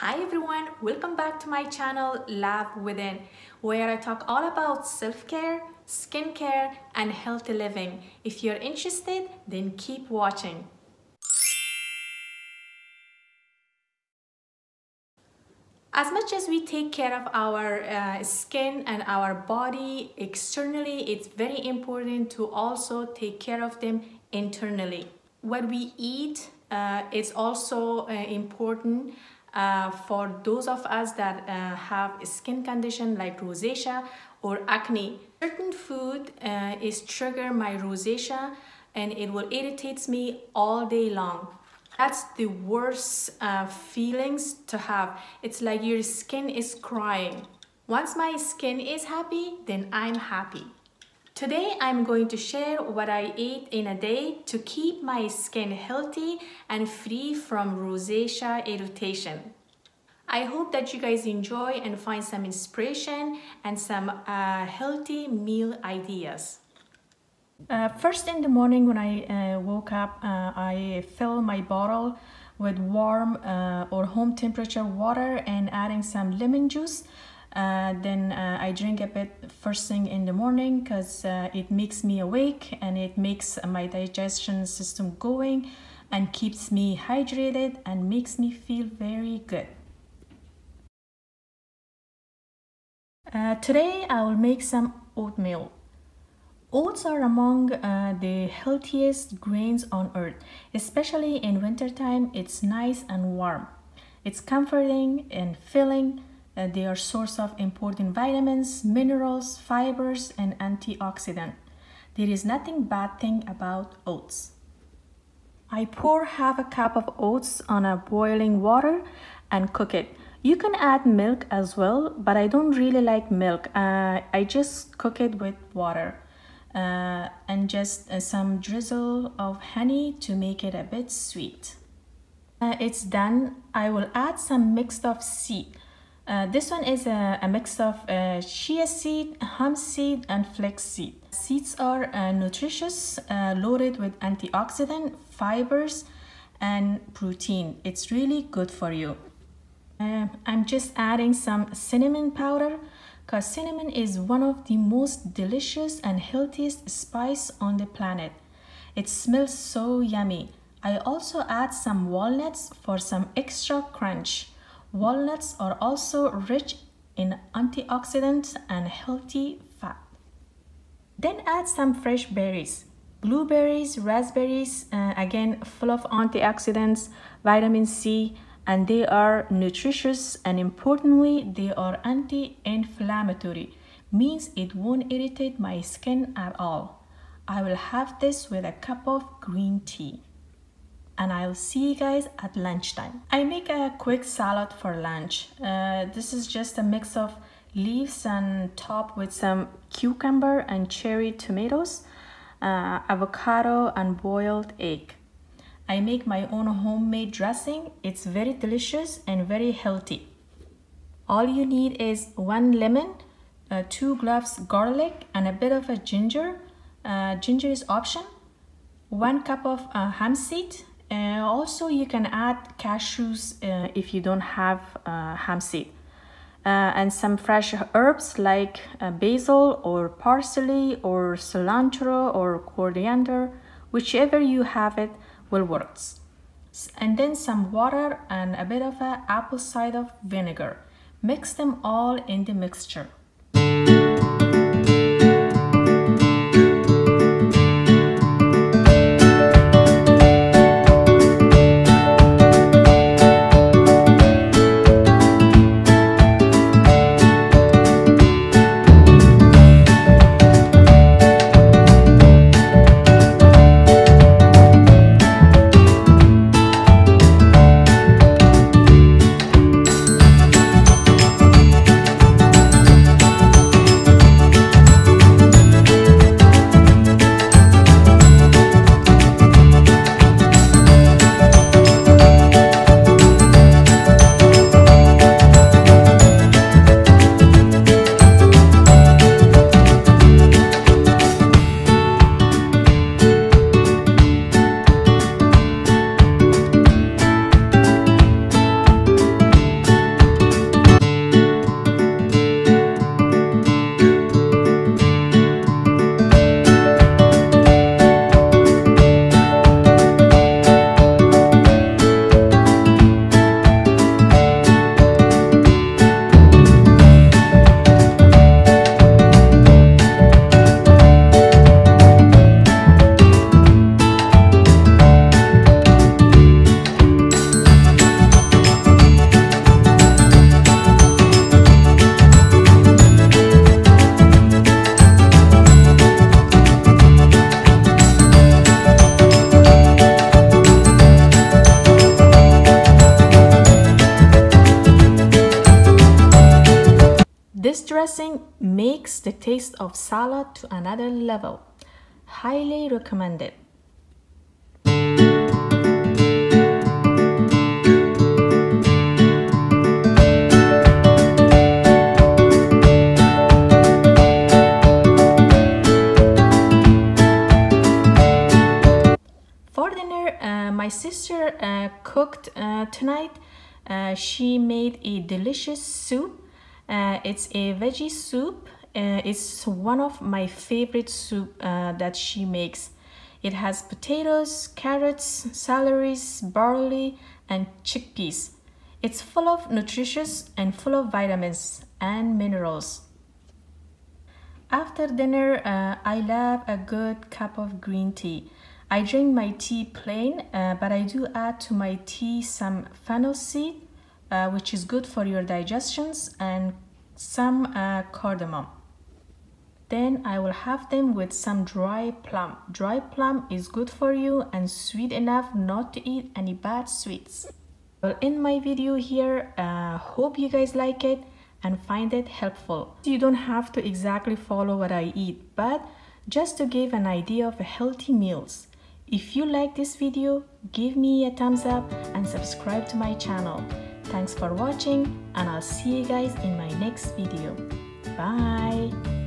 Hi everyone, welcome back to my channel Love Within, where I talk all about self-care, skincare, and healthy living. If you're interested, then keep watching. As much as we take care of our uh, skin and our body externally, it's very important to also take care of them internally. What we eat uh, is also uh, important uh, for those of us that uh, have a skin condition like rosacea or acne. Certain food uh, is trigger my rosacea and it will irritates me all day long. That's the worst uh, feelings to have. It's like your skin is crying. Once my skin is happy, then I'm happy. Today, I'm going to share what I eat in a day to keep my skin healthy and free from rosacea irritation. I hope that you guys enjoy and find some inspiration and some uh, healthy meal ideas. Uh, first in the morning when I uh, woke up, uh, I fill my bottle with warm uh, or home temperature water and adding some lemon juice. Uh, then uh, I drink a bit first thing in the morning because it makes me awake and it makes my digestion system going and keeps me hydrated and makes me feel very good. today I will make some oatmeal. Oats are among uh, the healthiest grains on earth, especially in wintertime. It's nice and warm. It's comforting and filling. Uh, they are source of important vitamins, minerals, fibers, and antioxidant. There is nothing bad thing about oats. I pour half a cup of oats on a boiling water and cook it. You can add milk as well, but I don't really like milk. Uh, I just cook it with water uh, and just uh, some drizzle of honey to make it a bit sweet. Uh, it's done. I will add some mixed of seed. Uh, this one is a, a mix of uh, chia seed, hemp seed, and flax seed. Seeds are uh, nutritious, loaded with antioxidant, fibers, and protein. It's really good for you. I'm just adding some cinnamon powder because cinnamon is one of the most delicious and healthiest spice on the planet. It smells so yummy. I also add some walnuts for some extra crunch. Walnuts are also rich in antioxidants and healthy fat. Then add some fresh berries. Blueberries, raspberries, uh, again full of antioxidants, vitamin C, and they are nutritious and importantly they are anti-inflammatory means it won't irritate my skin at all i will have this with a cup of green tea and I'll see you guys at lunchtime. I make a quick salad for lunch. Uh, this is just a mix of leaves and top with some cucumber and cherry tomatoes, uh, avocado and boiled egg. I make my own homemade dressing. It's very delicious and very healthy. All you need is one lemon, uh, two cloves garlic, and a bit of a ginger. Uh, ginger is option. One cup of uh, hemp seed. Uh, also, you can add cashews uh, if you don't have uh, hemp seed. and some fresh herbs like basil or parsley or cilantro or coriander, whichever you have it will works. And then some water and a bit of a apple cider vinegar. Mix them all in the mixture. Makes the taste of salad to another level. Highly recommended. For dinner, uh, my sister uh, cooked uh, tonight. Uh, she made a delicious soup. Uh, it's a veggie soup. Uh, it's one of my favorite soup that she makes. It has potatoes, carrots, celeries, barley, and chickpeas. It's full of nutritious and full of vitamins and minerals. After dinner, I love a good cup of green tea. I drink my tea plain, uh, but I do add to my tea some fennel seed, uh, which is good for your digestions, and some uh, cardamom. Then I will have them with some dry plum. Dry plum is good for you and sweet enough not to eat any bad sweets. Well, in my video here, uh, hope you guys like it and find it helpful. You don't have to exactly follow what I eat, but just to give an idea of healthy meals. If you like this video, give me a thumbs up and subscribe to my channel. Thanks for watching and I'll see you guys in my next video. Bye!